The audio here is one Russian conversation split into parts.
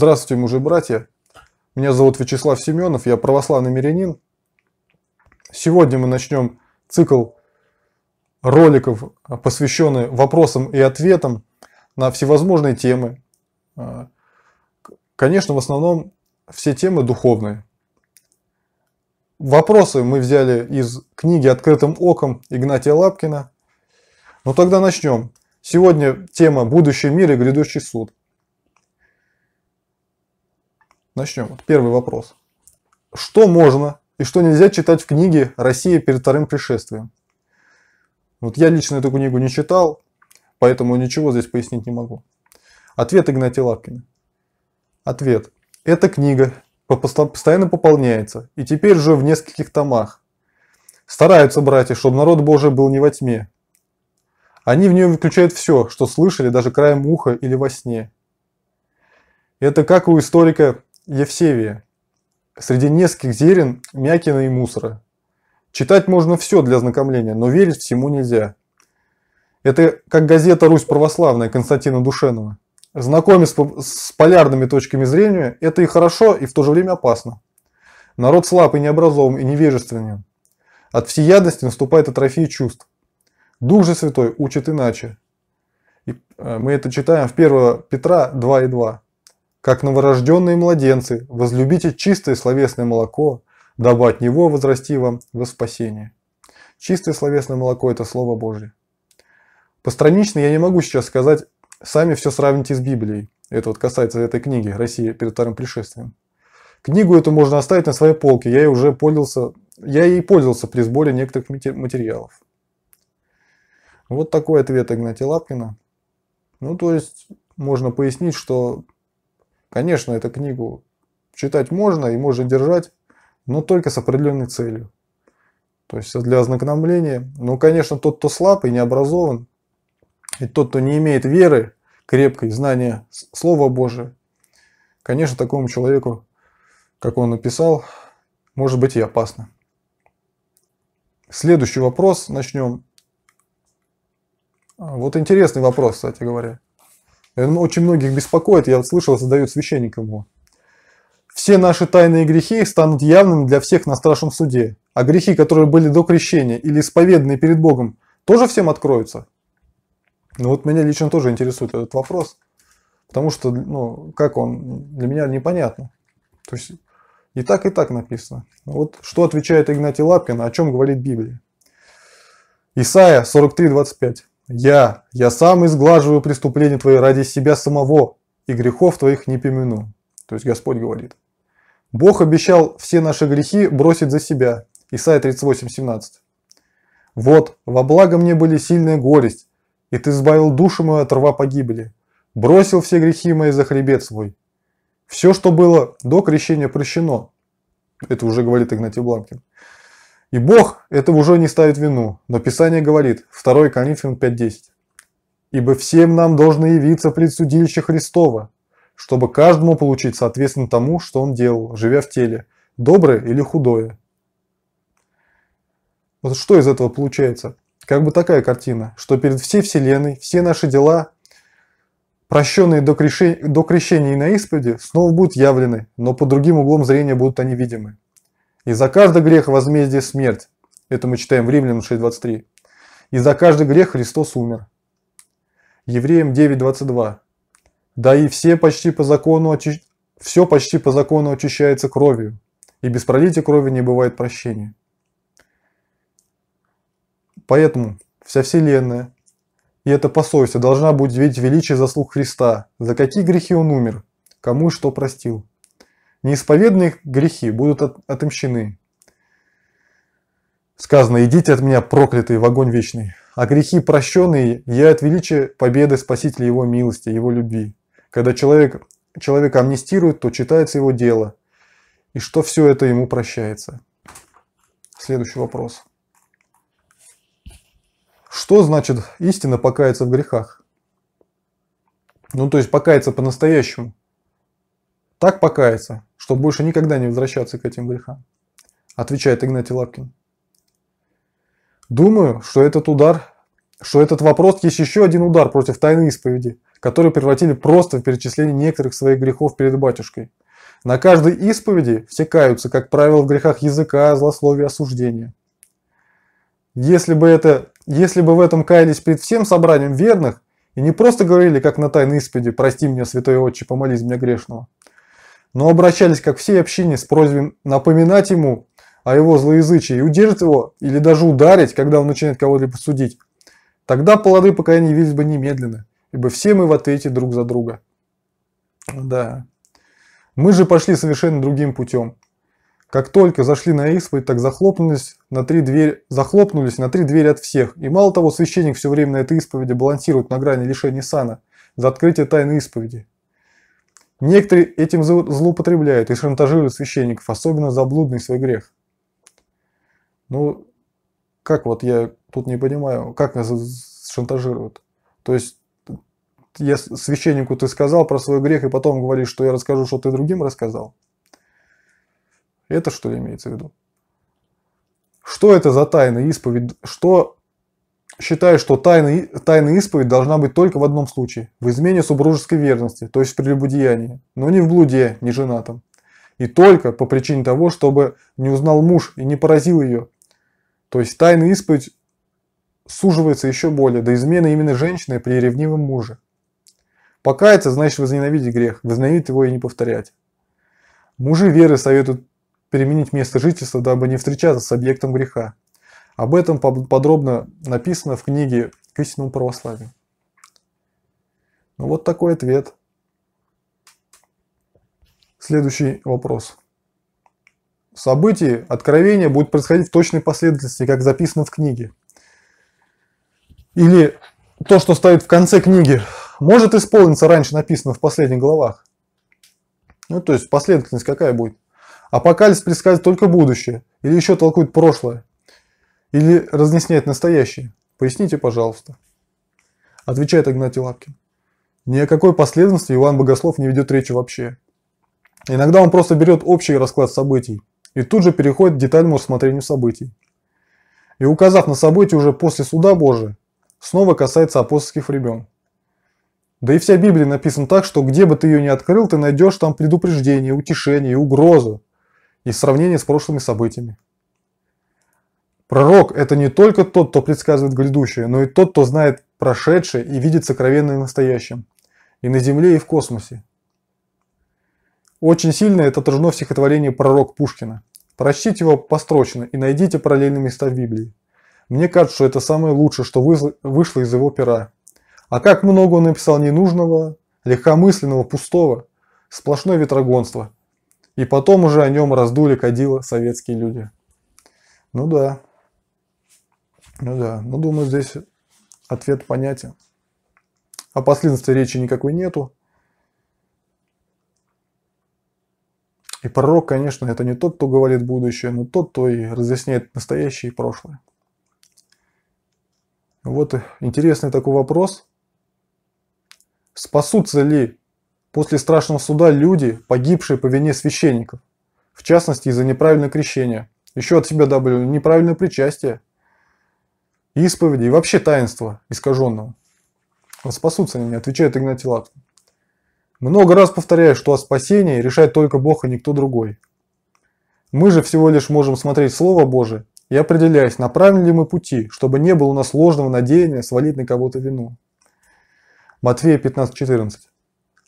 Здравствуйте, мужи-братья. Меня зовут Вячеслав Семенов, я православный мирянин. Сегодня мы начнем цикл роликов, посвященный вопросам и ответам на всевозможные темы. Конечно, в основном все темы духовные. Вопросы мы взяли из книги «Открытым оком» Игнатия Лапкина. Ну тогда начнем. Сегодня тема «Будущий мир и грядущий суд». Начнем. Первый вопрос. Что можно и что нельзя читать в книге «Россия перед вторым пришествием»? Вот я лично эту книгу не читал, поэтому ничего здесь пояснить не могу. Ответ Игнатия Лапкина. Ответ. Эта книга постоянно пополняется, и теперь уже в нескольких томах. Стараются братья, чтобы народ Божий был не во тьме. Они в нее выключают все, что слышали даже краем уха или во сне. Это как у историка Евсевия. Среди нескольких зерен мякина и мусора. Читать можно все для ознакомления, но верить всему нельзя. Это как газета «Русь православная» Константина Душенова. Знакомясь с полярными точками зрения, это и хорошо, и в то же время опасно. Народ слаб и необразован, и невежественен. От всеядности наступает атрофия чувств. Дух же Святой учит иначе. И э, мы это читаем в 1 Петра 2,2. «Как новорожденные младенцы, возлюбите чистое словесное молоко, дабы от него возрасти вам во спасение». Чистое словесное молоко – это Слово Божье. Постранично я не могу сейчас сказать, сами все сравните с Библией. Это вот касается этой книги «Россия перед вторым пришествием». Книгу эту можно оставить на своей полке, я ей уже пользовался, я ей пользовался при сборе некоторых материалов. Вот такой ответ Игнатия Лапкина. Ну, то есть, можно пояснить, что, конечно, эту книгу читать можно и можно держать, но только с определенной целью. То есть, для ознакомления. Ну, конечно, тот, кто слаб и не образован, и тот, кто не имеет веры крепкой, знания Слова Божия, конечно, такому человеку, как он написал, может быть и опасно. Следующий вопрос начнем. Вот интересный вопрос, кстати говоря. Очень многих беспокоит, я слышал, задают священникам его. Все наши тайные грехи станут явными для всех на страшном суде. А грехи, которые были до крещения или исповеданы перед Богом, тоже всем откроются? Ну вот меня лично тоже интересует этот вопрос. Потому что, ну, как он, для меня непонятно. То есть, и так, и так написано. Вот что отвечает Игнатий Лапкин, о чем говорит Библия. Исайя 43, 25. Я, я сам изглаживаю преступления твои ради себя самого, и грехов твоих не помяну. То есть Господь говорит. Бог обещал все наши грехи бросить за себя. Исайя 38, 17. Вот, во благо мне были сильная горесть, и ты избавил душу мою от рва погибели. Бросил все грехи мои за хребет свой. Все, что было до крещения, прощено. Это уже говорит Игнатий Бланкин. И Бог этого уже не ставит вину, но Писание говорит, 2 Коринфянам 5.10. «Ибо всем нам должно явиться предсудилище Христова, чтобы каждому получить соответственно тому, что он делал, живя в теле, доброе или худое». Вот что из этого получается? Как бы такая картина, что перед всей Вселенной все наши дела, прощенные до крещения, до крещения и на исповеди, снова будут явлены, но под другим углом зрения будут они видимы. И за каждый грех возмездие смерть. Это мы читаем в Римлянам 6.23. И за каждый грех Христос умер. Евреям 9.22. Да и все почти по закону очи... все почти по закону очищается кровью, и без пролития крови не бывает прощения. Поэтому вся Вселенная, и это по совести, должна будет видеть величие заслуг Христа, за какие грехи Он умер, кому и что простил. Неисповедные грехи будут от, отомщены. Сказано, идите от меня, проклятые, в огонь вечный. А грехи прощенные я от величия победы Спасителя Его милости, Его любви. Когда человек, человека амнистирует, то читается его дело, и что все это ему прощается. Следующий вопрос. Что значит истинно покаяться в грехах? Ну, то есть покаяться по-настоящему. Так покаяться, чтобы больше никогда не возвращаться к этим грехам, отвечает Игнатий Лапкин. Думаю, что этот удар, что этот вопрос есть еще один удар против тайной исповеди, которые превратили просто в перечисление некоторых своих грехов перед батюшкой. На каждой исповеди все каются, как правило, в грехах языка, злословия, осуждения. Если бы, это, если бы в этом каялись перед всем собранием верных, и не просто говорили, как на тайной исповеди, «Прости меня, святой отче, помолись меня грешного», но обращались, как всей общине, с просьбой напоминать ему о его злоязычии и удержать его, или даже ударить, когда он начинает кого-либо судить, тогда плоды покаяния явились бы немедленно, ибо все мы в ответе друг за друга. Да. Мы же пошли совершенно другим путем. Как только зашли на исповедь, так захлопнулись на три двери, захлопнулись на три двери от всех. И мало того, священник все время на этой исповеди балансирует на грани лишения сана за открытие тайны исповеди. Некоторые этим злоупотребляют и шантажируют священников, особенно за блудный свой грех. Ну, как вот я тут не понимаю, как нас шантажируют? То есть, я священнику ты сказал про свой грех, и потом говоришь, что я расскажу, что ты другим рассказал? Это что ли имеется в виду? Что это за тайная исповедь? Что считаю, что тайная, тайная исповедь должна быть только в одном случае. В измене супружеской верности, то есть в прелюбодеянии. Но не в блуде, не женатом. И только по причине того, чтобы не узнал муж и не поразил ее. То есть тайная исповедь суживается еще более до измены именно женщины при ревнивом муже. Покаяться значит возненавидеть грех, возненавидеть его и не повторять. Мужи веры советуют переменить место жительства, дабы не встречаться с объектом греха. Об этом подробно написано в книге «К истинному православию». Ну вот такой ответ. Следующий вопрос. События, откровения будут происходить в точной последовательности, как записано в книге. Или то, что стоит в конце книги, может исполниться раньше написано в последних главах. Ну, то есть последовательность какая будет? Апокалипсис предсказывает только будущее, или еще толкует прошлое, или разъясняет настоящее. Поясните, пожалуйста. Отвечает Игнатий Лапкин. Ни о какой последовательности Иван Богослов не ведет речи вообще. Иногда он просто берет общий расклад событий и тут же переходит к детальному рассмотрению событий. И указав на события уже после суда Божия, снова касается апостольских времен. Да и вся Библия написана так, что где бы ты ее ни открыл, ты найдешь там предупреждение, утешение угрозу, и сравнение с прошлыми событиями. Пророк – это не только тот, кто предсказывает грядущее, но и тот, кто знает прошедшее и видит сокровенное настоящем. И на Земле, и в космосе. Очень сильно это отражено в стихотворении «Пророк» Пушкина. Прочтите его построчно и найдите параллельные места в Библии. Мне кажется, что это самое лучшее, что вышло из его пера. А как много он написал ненужного, легкомысленного, пустого, сплошное ветрогонство – и потом уже о нем раздули кадила советские люди. Ну да. Ну да. Ну думаю, здесь ответ понятен. О последствии речи никакой нету. И пророк, конечно, это не тот, кто говорит будущее, но тот, кто и разъясняет настоящее и прошлое. Вот интересный такой вопрос. Спасутся ли После страшного суда люди, погибшие по вине священников, в частности из-за неправильного крещения, еще от себя добавлю неправильное причастие, исповеди и вообще таинства искаженного. Спасутся они, отвечает Игнатий Лапкин. Много раз повторяю, что о спасении решает только Бог и никто другой. Мы же всего лишь можем смотреть Слово Божие и определяясь, на ли мы пути, чтобы не было у нас ложного надеяния свалить на кого-то вину. Матфея 15.14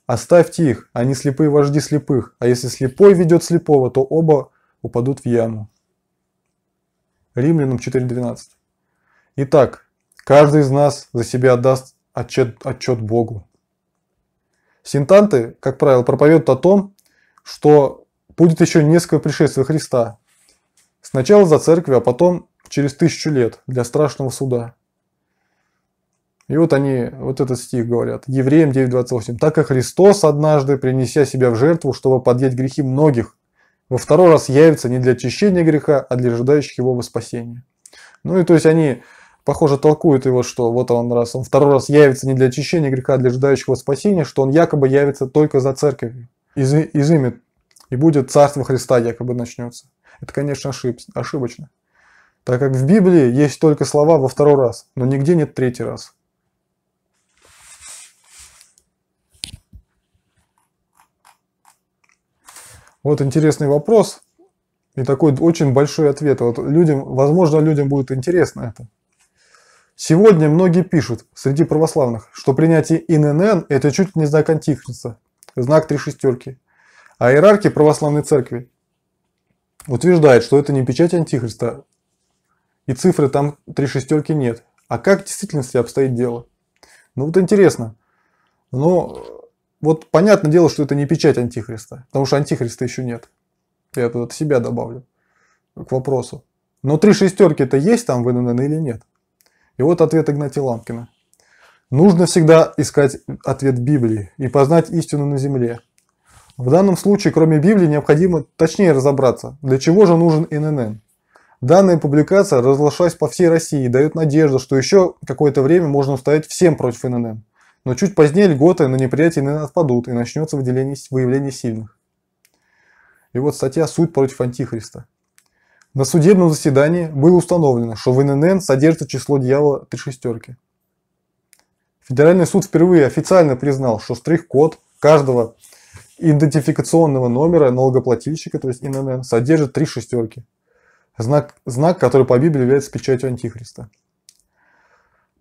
Оставьте их, они слепые вожди слепых, а если слепой ведет слепого, то оба упадут в яму. Римлянам 4.12. Итак, каждый из нас за себя отдаст отчет, отчет Богу. Синтанты, как правило, проповедуют о том, что будет еще несколько пришествий Христа. Сначала за церковью, а потом через тысячу лет для страшного суда. И вот они, вот этот стих говорят, Евреям 9.28. «Так как Христос, однажды, принеся себя в жертву, чтобы подъять грехи многих, во второй раз явится не для очищения греха, а для ожидающих его во спасение». Ну и то есть они, похоже, толкует его, что вот он раз, он второй раз явится не для очищения греха, а для ждающего спасения, что он якобы явится только за церковью, из, изымет, и будет царство Христа якобы начнется. Это, конечно, ошиб, ошибочно. Так как в Библии есть только слова во второй раз, но нигде нет третий раз. Вот интересный вопрос и такой очень большой ответ. Вот людям, возможно, людям будет интересно это. Сегодня многие пишут среди православных, что принятие ИНН – это чуть ли не знак антихриста, знак три шестерки. А иерархи православной церкви утверждает, что это не печать антихриста, и цифры там три шестерки нет. А как в действительности обстоит дело? Ну вот интересно. Но вот понятное дело, что это не печать антихриста, потому что антихриста еще нет. Я тут от себя добавлю к вопросу. Но три шестерки это есть там в ННН или нет? И вот ответ Игнатия Ламкина. Нужно всегда искать ответ Библии и познать истину на земле. В данном случае, кроме Библии, необходимо точнее разобраться, для чего же нужен ННН. Данная публикация, разглашаясь по всей России, дает надежду, что еще какое-то время можно устоять всем против ННН. Но чуть позднее льготы на неприятие ННН отпадут и начнется выделение, выявление сильных. И вот статья «Суд против Антихриста». На судебном заседании было установлено, что в ННН содержится число дьявола три шестерки. Федеральный суд впервые официально признал, что штрих-код каждого идентификационного номера налогоплательщика, то есть ИНН, содержит три шестерки. Знак, знак, который по Библии является печатью Антихриста.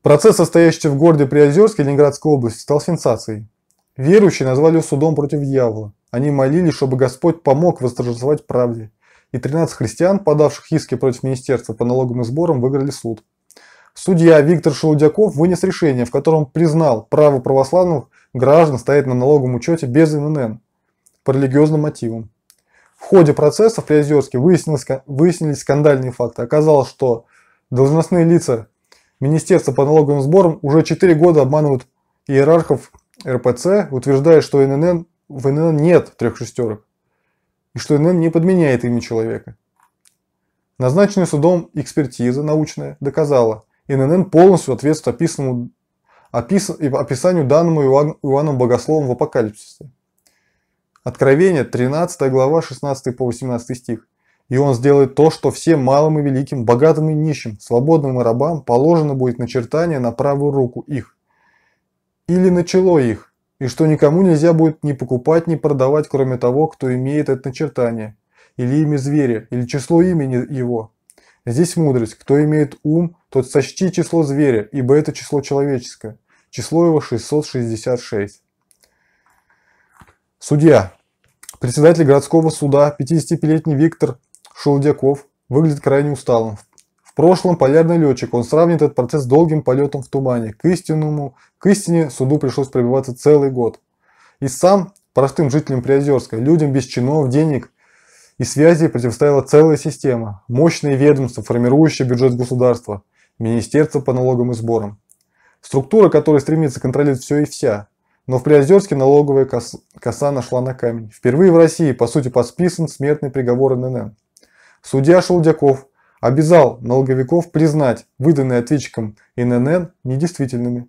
Процесс, состоящийся в городе Приозерске Ленинградской области, стал сенсацией. Верующие назвали судом против дьявола. Они молились, чтобы Господь помог восторжествовать правде. И 13 христиан, подавших иски против министерства по налоговым сборам, выиграли суд. Судья Виктор Шелудяков вынес решение, в котором признал право православных граждан стоять на налоговом учете без ИНН по религиозным мотивам. В ходе процесса в Приозерске выяснились скандальные факты. Оказалось, что должностные лица Министерства по налоговым сборам уже 4 года обманывают иерархов РПЦ, утверждая, что ИНН, в ИНН нет трех шестерок и что ИНН не подменяет имя человека. Назначенная судом экспертиза научная доказала, ИНН полностью соответствует описанному, опис, описанию данному Иоанном Богословом в Апокалипсисе. Откровение, 13 глава, 16 по 18 стих. И он сделает то, что всем малым и великим, богатым и нищим, свободным и рабам положено будет начертание на правую руку их. Или на чело их, и что никому нельзя будет ни покупать, ни продавать, кроме того, кто имеет это начертание, или имя зверя, или число имени его. Здесь мудрость. Кто имеет ум, тот сочти число зверя, ибо это число человеческое. Число его 666. Судья. Председатель городского суда, 55-летний Виктор Шелудяков, выглядит крайне усталым. В прошлом полярный летчик, он сравнит этот процесс с долгим полетом в тумане. К, истинному, к истине суду пришлось пробиваться целый год. И сам простым жителям Приозерска, людям без чинов, денег и связи противостояла целая система, мощные ведомства, формирующие бюджет государства, Министерство по налогам и сборам. Структура, которая стремится контролировать все и вся, но в Приозерске налоговая коса нашла на камень. Впервые в России, по сути, подписан смертный приговор ННН. Судья Шелудяков обязал налоговиков признать выданные ответчикам ННН недействительными.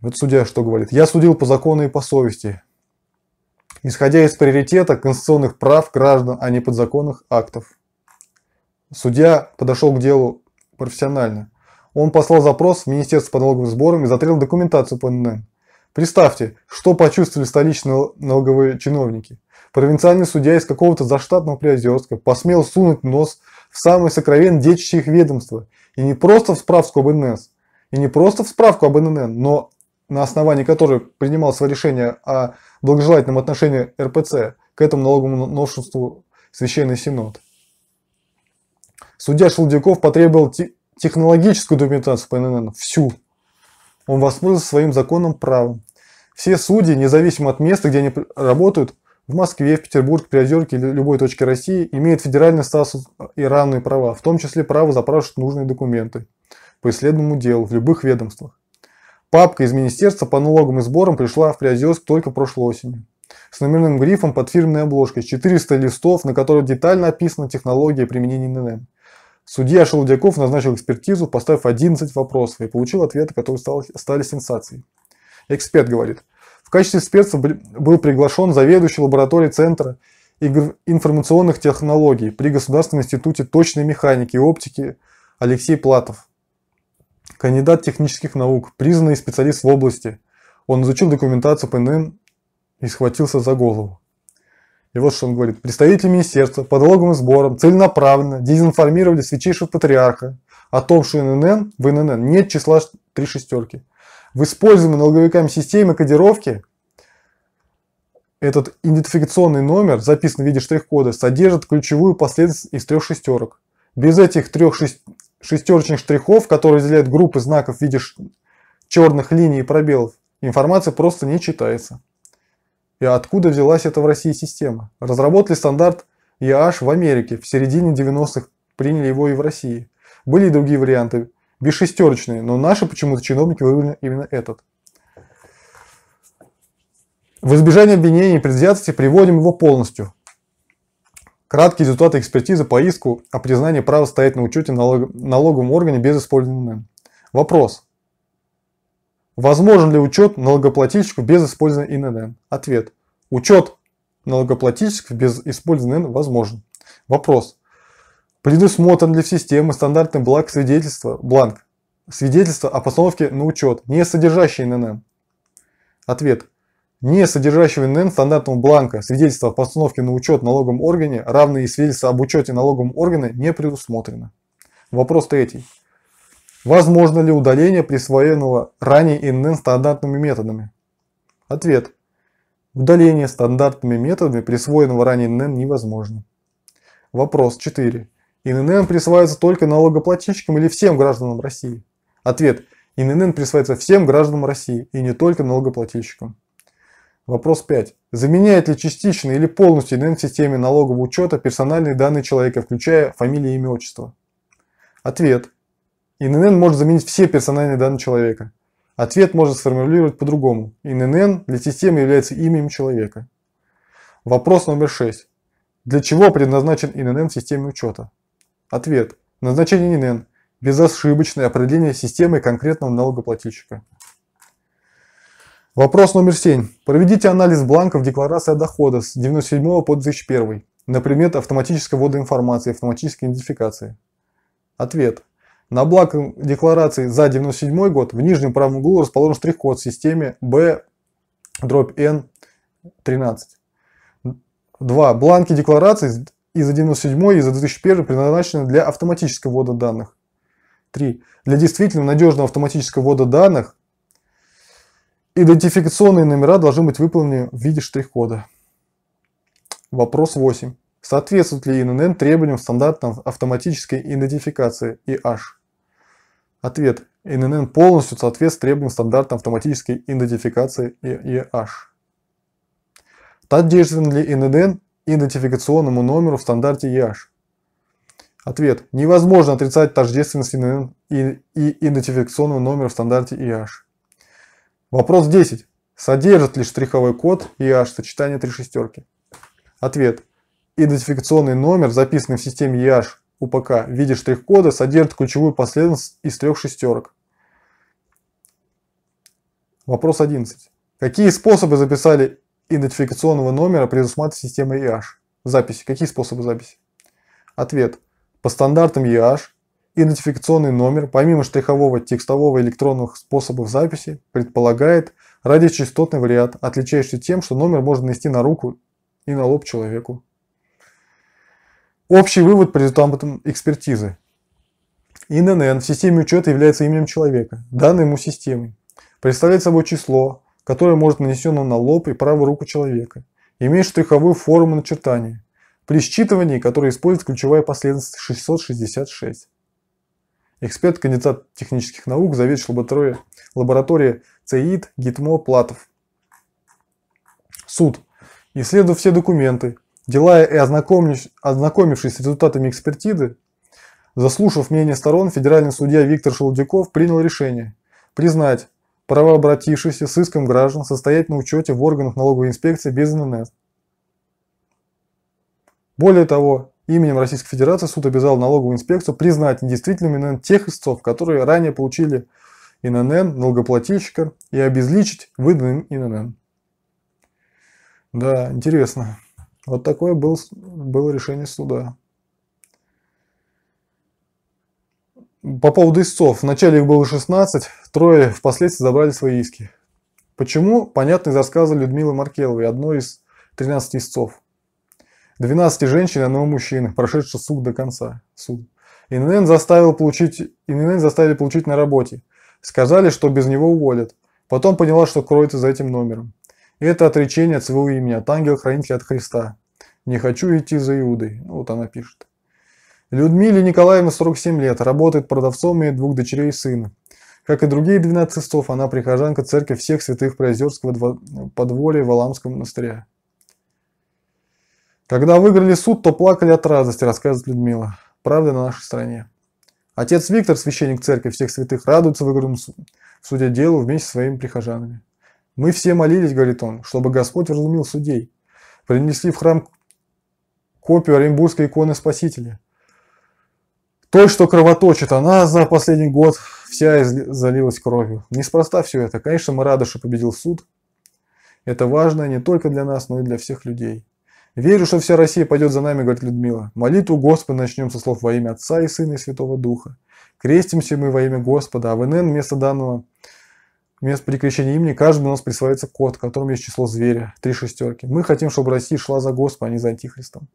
Вот судья что говорит. Я судил по закону и по совести, исходя из приоритета конституционных прав граждан, а не подзаконных актов. Судья подошел к делу профессионально. Он послал запрос в Министерство по налоговым сборам и затребовал документацию по ННН. Представьте, что почувствовали столичные налоговые чиновники. Провинциальный судья из какого-то заштатного Приозерска посмел сунуть нос в самые сокровенные детище их ведомства. И не просто в справку об ННС, и не просто в справку об ННН, но на основании которой принимал свое решение о благожелательном отношении РПЦ к этому налоговому новшеству Священный Синод. Судья Шелудяков потребовал технологическую документацию по ННН, всю. Он воспользовался своим законным правом. Все судьи, независимо от места, где они работают, в Москве, в Петербурге, Приозерке или любой точке России, имеют федеральный статус и равные права, в том числе право запрашивать нужные документы по исследованному делу в любых ведомствах. Папка из Министерства по налогам и сборам пришла в Приозерск только прошлой осенью. С номерным грифом под фирменной обложкой, 400 листов, на которых детально описана технология применения ННН. Судья Шелудяков назначил экспертизу, поставив 11 вопросов и получил ответы, которые стали сенсацией. Эксперт говорит, в качестве эксперта был приглашен заведующий лабораторией Центра информационных технологий при Государственном институте точной механики и оптики Алексей Платов. Кандидат технических наук, признанный специалист в области. Он изучил документацию ПНН и схватился за голову. И вот что он говорит. Представители министерства по налоговым сборам целенаправленно дезинформировали святейшего патриарха о том, что ИНН, в ИНН нет числа три шестерки. В используемой налоговиками системе кодировки этот идентификационный номер, записанный в виде штрих-кода, содержит ключевую последовательность из трех шестерок. Без этих трех шестерочных штрихов, которые разделяют группы знаков в виде черных линий и пробелов, информация просто не читается. И откуда взялась эта в России система? Разработали стандарт EH в Америке, в середине 90-х приняли его и в России. Были и другие варианты, бесшестерочные, но наши почему-то чиновники выбрали именно этот. В избежание обвинений и предвзятости приводим его полностью. Краткие результаты экспертизы по иску о признании права стоять на учете налог... налоговом органе без использования НН. Вопрос. Возможен ли учет налогоплательщиков без использования ИНН? Ответ. Учет налогоплательщиков без использования ИНН возможен. Вопрос. Предусмотрен ли в системе стандартный бланк свидетельства, бланк, свидетельство о постановке на учет, не содержащий ИНН? Ответ не содержащего НН стандартного бланка свидетельства о постановке на учет налоговом органе, равные свидетельства об учете налоговом органе, не предусмотрено. Вопрос третий. Возможно ли удаление присвоенного ранее ИНН стандартными методами? Ответ. Удаление стандартными методами присвоенного ранее ИНН невозможно. Вопрос 4. ИНН присваивается только налогоплательщикам или всем гражданам России? Ответ. ИНН присваивается всем гражданам России и не только налогоплательщикам. Вопрос 5. Заменяет ли частично или полностью ИНН в системе налогового учета персональные данные человека, включая фамилию, имя, отчество? Ответ. ИНН может заменить все персональные данные человека. Ответ можно сформулировать по-другому. ИНН для системы является именем человека. Вопрос номер 6. Для чего предназначен ИНН в системе учета? Ответ. Назначение ИНН – безошибочное определение системы конкретного налогоплательщика. Вопрос номер 7. Проведите анализ бланков декларации о доходах с 97 по 2001 на предмет автоматической ввода информации, автоматической идентификации. Ответ. На бланках декларации за 97 год в нижнем правом углу расположен штрих-код в системе B дробь N 13. 2. Бланки деклараций и за 97 и за 2001 предназначены для автоматического ввода данных. 3. Для действительно надежного автоматического ввода данных Идентификационные номера должны быть выполнены в виде штрих-кода. Вопрос 8. Соответствует ли ИНН требованиям стандартной автоматической идентификации IH? Ответ. ИНН полностью соответствует требованиям стандартной автоматической идентификации IH. Тождествен ли ИНН идентификационному номеру в стандарте IH? Ответ. Невозможно отрицать тождественность ИНН и идентификационного номера в стандарте IH. Вопрос 10. Содержит ли штриховой код EH сочетание три шестерки? Ответ. Идентификационный номер, записанный в системе EH УПК в виде штрих-кода, содержит ключевую последовательность из трех шестерок. Вопрос 11. Какие способы записали идентификационного номера предусматривает система EH? Записи. Какие способы записи? Ответ. По стандартам EH Идентификационный номер, помимо штрихового, текстового и электронных способов записи, предполагает радиочастотный вариант, отличающийся тем, что номер можно нанести на руку и на лоб человеку. Общий вывод по результатам экспертизы. ИНН в системе учета является именем человека, данной ему системой. Представляет собой число, которое может нанесено на лоб и правую руку человека. Имеет штриховую форму начертания. При считывании, которое использует ключевая последовательность 666. Эксперт, кандидат технических наук, заведующий лаборатории, лаборатории ЦИИД ГИТМО Платов. Суд. Исследуя все документы, дела и ознакомившись, ознакомившись с результатами экспертизы, заслушав мнение сторон, федеральный судья Виктор Шелудяков принял решение признать правообратившихся с иском граждан состоять на учете в органах налоговой инспекции без ННС. Более того, Именем Российской Федерации суд обязал налоговую инспекцию признать недействительными ИНН тех истцов, которые ранее получили ИНН налогоплательщика и обезличить выданным ИНН. Да, интересно. Вот такое был, было решение суда. По поводу истцов. Вначале их было 16, трое впоследствии забрали свои иски. Почему? Понятно из рассказа Людмилы Маркеловой, одной из 13 истцов. 12 женщин и одного мужчины, прошедших суд до конца. Суд. ИНН, заставил получить, ИНН заставили получить на работе. Сказали, что без него уволят. Потом поняла, что кроется за этим номером. Это отречение от своего имени, от ангела-хранителя от Христа. Не хочу идти за Иудой. Вот она пишет. Людмиле Николаевне 47 лет, работает продавцом, имеет двух дочерей и сына. Как и другие 12 отцов, она прихожанка церкви всех святых Приозерского подворья Валамского монастыря. Когда выиграли суд, то плакали от радости, рассказывает Людмила. Правда на нашей стороне. Отец Виктор, священник церкви всех святых, радуется выигранному в суде делу вместе со своими прихожанами. Мы все молились, говорит он, чтобы Господь вразумил судей. Принесли в храм копию Оренбургской иконы Спасителя. Той, что кровоточит, она за последний год вся залилась кровью. Неспроста все это. Конечно, мы рады, что победил суд. Это важно не только для нас, но и для всех людей. Верю, что вся Россия пойдет за нами, говорит Людмила. Молитву Господа начнем со слов во имя Отца и Сына и Святого Духа. Крестимся мы во имя Господа, а в НН вместо данного, вместо перекрещения имени, каждому у нас присваивается код, в котором есть число зверя, три шестерки. Мы хотим, чтобы Россия шла за Господом, а не за Антихристом.